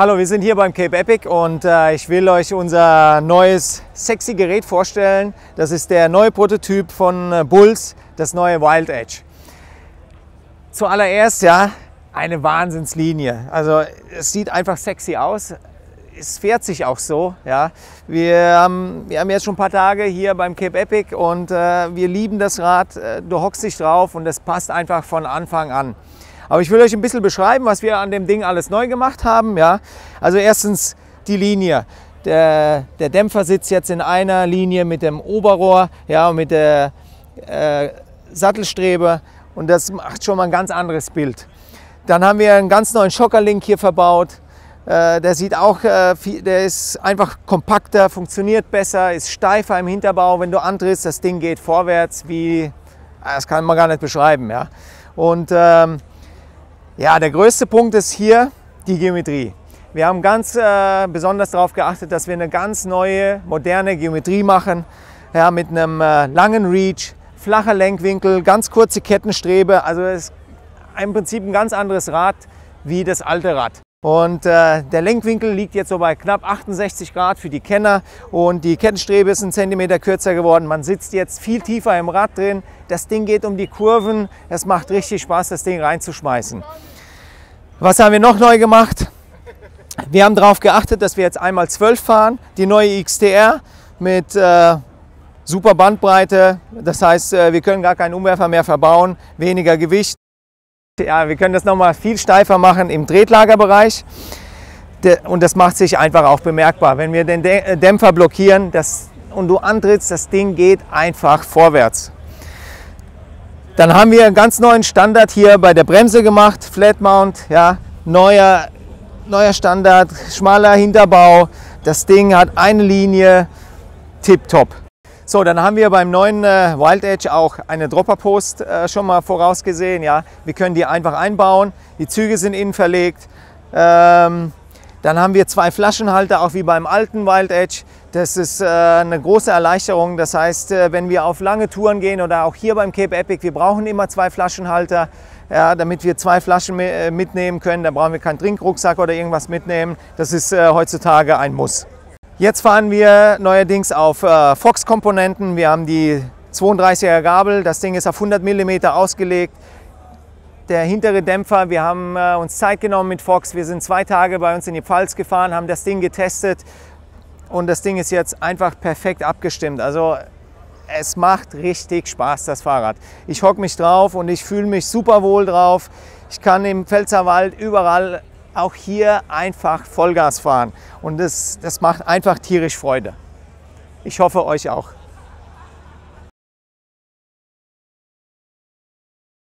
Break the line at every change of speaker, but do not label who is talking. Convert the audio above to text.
Hallo, wir sind hier beim Cape Epic und äh, ich will euch unser neues sexy Gerät vorstellen. Das ist der neue Prototyp von äh, Bulls, das neue Wild Edge. Zuallererst ja eine Wahnsinnslinie. Also es sieht einfach sexy aus. Es fährt sich auch so. Ja. Wir, haben, wir haben jetzt schon ein paar Tage hier beim Cape Epic und äh, wir lieben das Rad. Äh, du hockst dich drauf und es passt einfach von Anfang an. Aber ich will euch ein bisschen beschreiben, was wir an dem Ding alles neu gemacht haben. Ja? Also erstens die Linie. Der, der Dämpfer sitzt jetzt in einer Linie mit dem Oberrohr ja, und mit der äh, Sattelstrebe und das macht schon mal ein ganz anderes Bild. Dann haben wir einen ganz neuen Schockerlink hier verbaut. Äh, der sieht auch, äh, der ist einfach kompakter, funktioniert besser, ist steifer im Hinterbau. Wenn du antrittst, das Ding geht vorwärts wie, das kann man gar nicht beschreiben. Ja. Und ähm, ja, der größte Punkt ist hier die Geometrie. Wir haben ganz äh, besonders darauf geachtet, dass wir eine ganz neue, moderne Geometrie machen. Ja, mit einem äh, langen Reach, flacher Lenkwinkel, ganz kurze Kettenstrebe. Also es ist im Prinzip ein ganz anderes Rad wie das alte Rad. Und äh, der Lenkwinkel liegt jetzt so bei knapp 68 Grad für die Kenner und die Kettenstrebe ist ein Zentimeter kürzer geworden. Man sitzt jetzt viel tiefer im Rad drin. Das Ding geht um die Kurven. Es macht richtig Spaß, das Ding reinzuschmeißen. Was haben wir noch neu gemacht? Wir haben darauf geachtet, dass wir jetzt einmal 12 fahren. Die neue XTR mit äh, super Bandbreite. Das heißt, äh, wir können gar keinen Umwerfer mehr verbauen, weniger Gewicht. Ja, wir können das nochmal viel steifer machen im Tretlagerbereich. Und das macht sich einfach auch bemerkbar. Wenn wir den äh, Dämpfer blockieren das, und du antrittst, das Ding geht einfach vorwärts. Dann haben wir einen ganz neuen Standard hier bei der Bremse gemacht, Flat Mount, ja, neuer, neuer Standard, schmaler Hinterbau. Das Ding hat eine Linie, tipptopp. So, dann haben wir beim neuen äh, Wild Edge auch eine Dropperpost äh, schon mal vorausgesehen. Ja. Wir können die einfach einbauen. Die Züge sind innen verlegt. Ähm, dann haben wir zwei Flaschenhalter, auch wie beim alten Wild Edge. Das ist äh, eine große Erleichterung. Das heißt, äh, wenn wir auf lange Touren gehen oder auch hier beim Cape Epic, wir brauchen immer zwei Flaschenhalter, ja, damit wir zwei Flaschen äh, mitnehmen können. Da brauchen wir keinen Trinkrucksack oder irgendwas mitnehmen. Das ist äh, heutzutage ein Muss. Jetzt fahren wir neuerdings auf äh, Fox-Komponenten. Wir haben die 32er Gabel. Das Ding ist auf 100 mm ausgelegt. Der hintere Dämpfer, wir haben äh, uns Zeit genommen mit Fox. Wir sind zwei Tage bei uns in die Pfalz gefahren, haben das Ding getestet und das Ding ist jetzt einfach perfekt abgestimmt. Also es macht richtig Spaß, das Fahrrad. Ich hocke mich drauf und ich fühle mich super wohl drauf. Ich kann im Pfälzerwald überall auch hier einfach Vollgas fahren. Und das, das macht einfach tierisch Freude. Ich hoffe euch auch.